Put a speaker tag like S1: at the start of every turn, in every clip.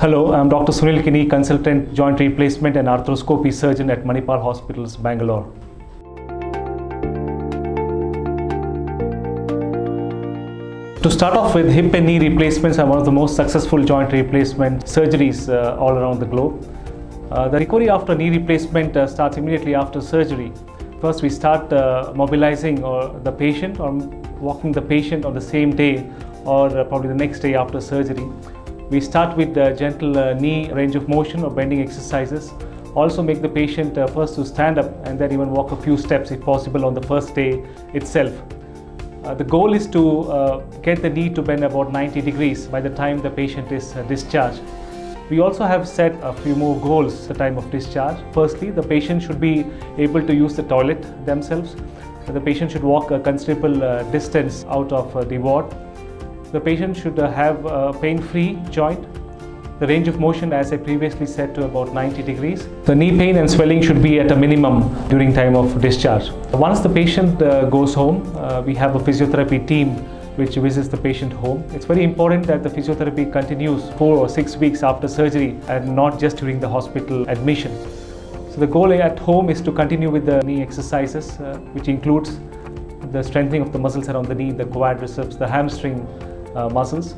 S1: Hello, I'm Dr. Sunil Kini, consultant joint replacement and arthroscopy surgeon at Manipal Hospitals, Bangalore. To start off with, hip and knee replacements are one of the most successful joint replacement surgeries uh, all around the globe. Uh, the recovery after knee replacement uh, starts immediately after surgery. First, we start uh, mobilizing or the patient or walking the patient on the same day or uh, probably the next day after surgery. We start with uh, gentle uh, knee range of motion or bending exercises. Also make the patient uh, first to stand up and then even walk a few steps if possible on the first day itself. Uh, the goal is to get the knee to bend about 90 degrees by the time the patient is discharged. We also have set a few more goals at the time of discharge. Firstly, the patient should be able to use the toilet themselves. The patient should walk a considerable distance out of the ward. The patient should uh, have a pain-free joint. The range of motion, as I previously said, to about 90 degrees. The knee pain and swelling should be at a minimum during time of discharge. Once the patient uh, goes home, uh, we have a physiotherapy team which visits the patient home. It's very important that the physiotherapy continues four or six weeks after surgery and not just during the hospital admission. So the goal at home is to continue with the knee exercises, uh, which includes the strengthening of the muscles around the knee, the quadriceps, the hamstring muscles.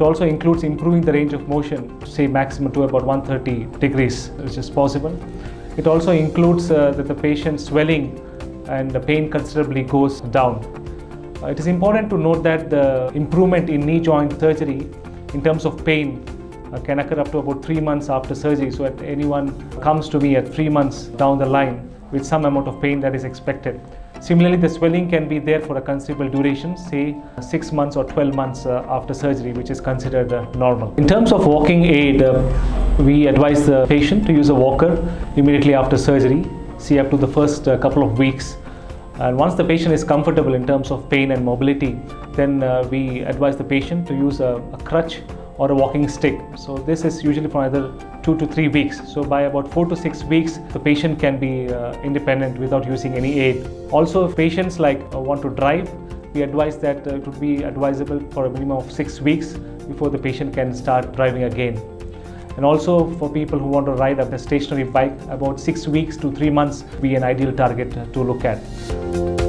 S1: It also includes improving the range of motion, say maximum to about 130 degrees, which is possible. It also includes uh, that the patient's swelling and the pain considerably goes down. Uh, it is important to note that the improvement in knee joint surgery in terms of pain uh, can occur up to about three months after surgery. So, if anyone comes to me at three months down the line with some amount of pain that is expected. Similarly, the swelling can be there for a considerable duration, say 6 months or 12 months uh, after surgery, which is considered uh, normal. In terms of walking aid, uh, we advise the patient to use a walker immediately after surgery, see up to the first uh, couple of weeks. And once the patient is comfortable in terms of pain and mobility, then uh, we advise the patient to use a, a crutch or a walking stick. So this is usually for either two to three weeks. So by about four to six weeks, the patient can be uh, independent without using any aid. Also, if patients like uh, want to drive, we advise that uh, it would be advisable for a minimum of six weeks before the patient can start driving again. And also for people who want to ride a stationary bike, about six weeks to three months be an ideal target to look at.